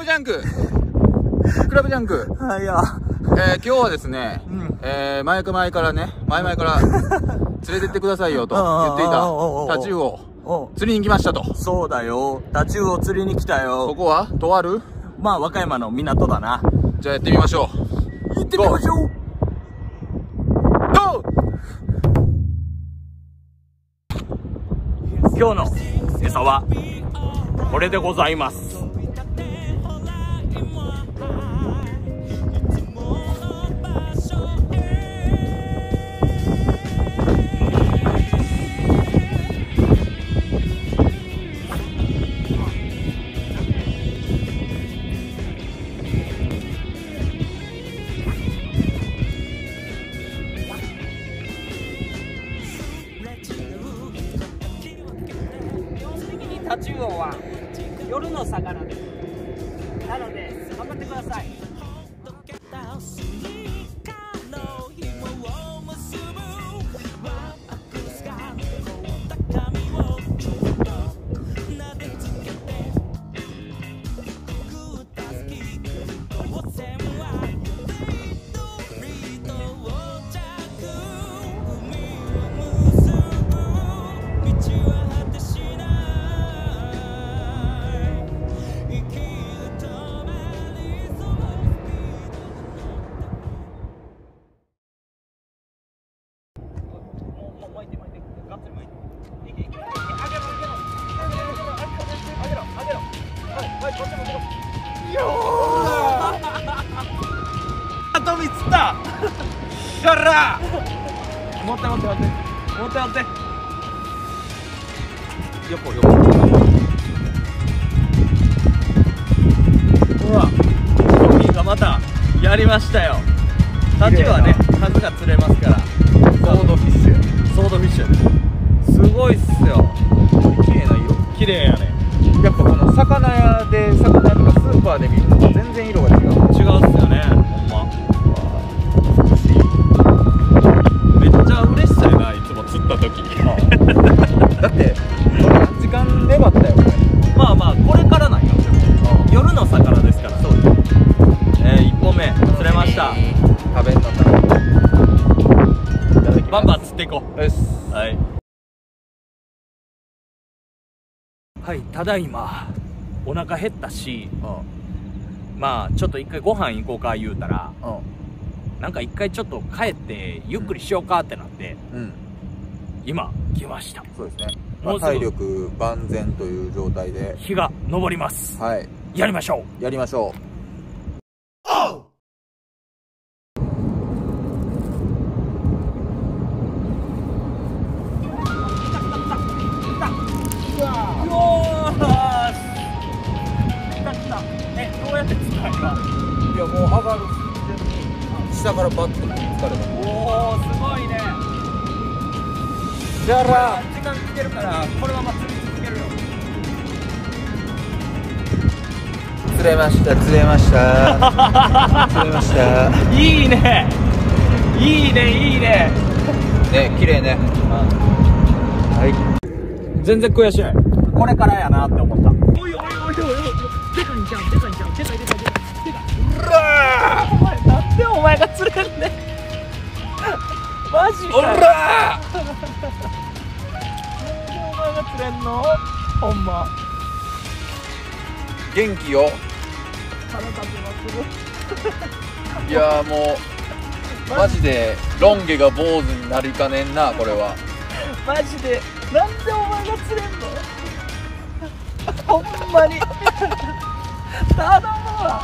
ブジャンククラブジャンクはいや。えー、今日はですね、うんえー、前か前からね、前々から、連れてってくださいよと言っていた、タチウオ、お釣りに来ましたと。そうだよ。タチウオ釣りに来たこよ。こは？とある？まあ、和歌山の港だな。じゃあやってみましょう。行ってみましょう。今日の餌は、これでございます。なので頑張ってください。しゃら持って持って持って。持って持って。横横。ほらトミーがまたやりましたよ。タチはね数が釣れますっていこ。うはいはいただいまお腹減ったしまあちょっと一回ご飯行こうか言うたらうん。なんか一回ちょっと帰ってゆっくりしようかってなって、うん。今来ましたそうですね。まあ、体力万全という状態で、日が昇りますはい。やりましょうやりましょう下からバッと疲れた。おおすごいね。じゃら時間来てるからこのまま釣り続けるよ。釣れました、釣れました。釣れました。いいね。いいねいいね。ね、綺麗ね。はい。全然悔しない。これからやなって思った。おいおいおいおいおい。でかいんちゃうでかいんちゃうでかいでかいでかい。でかい。うらーお前が釣れんねんマジか。おらなんでお前が釣れんの？ほんま。元気よ。腹立ちますい。やーもう、マジで、ロン毛が坊主になりかねんな、これは。マジで。なんでお前が釣れんの？ほんまに。頼むわ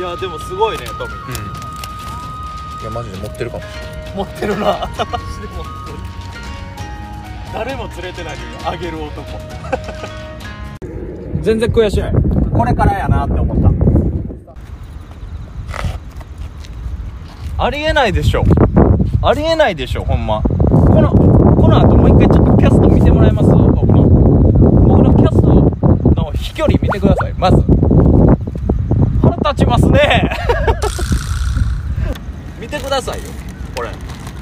いやでもすごいねトミー。うん。いや、マジで持ってるかもし持ってるな。マジで持ってる。誰も釣れてないのにあげる男。全然悔しない。これからやなって思った。ありえないでしょ。ありえないでしょほんま。このこの後もう一回ちょっとキャスト見てもらえます僕の。僕のキャストの飛距離見てくださいまず。腹立ちますね。見てくださいよ。これ。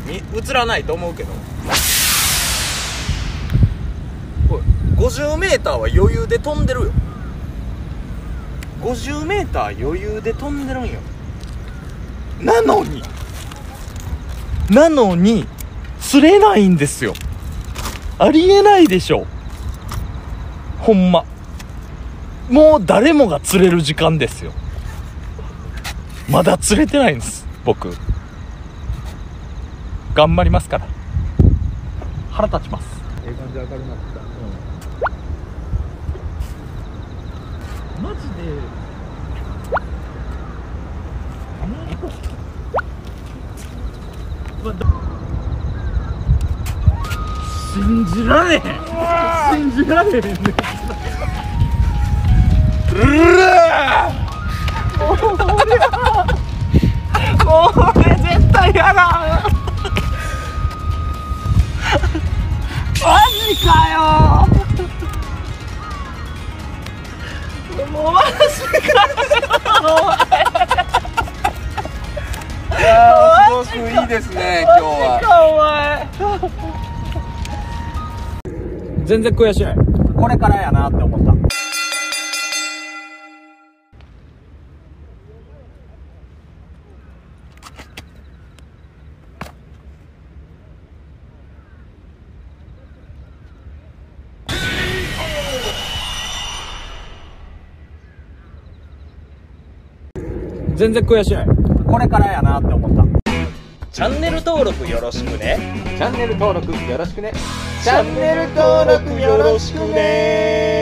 映らないと思うけど。50m は余裕で飛んでるよ。50m 余裕で飛んでるんよ。なのに。なのに釣れないんですよ。ありえないでしょ。ほんま。もう誰もが釣れる時間ですよ。まだ釣れてないんです僕。頑張りますから。腹立ちます。ええ感じ明るくなってきた。マジで。信じられへん。信じられへんねもう俺絶対やらんマジかよ。もうマジいやーすごくいいですね今日はかお前全然悔しい。これからやなって思った全然悔しい。これからやなって思った。チャンネル登録よろしくね。チャンネル登録よろしくね。チャンネル登録よろしくね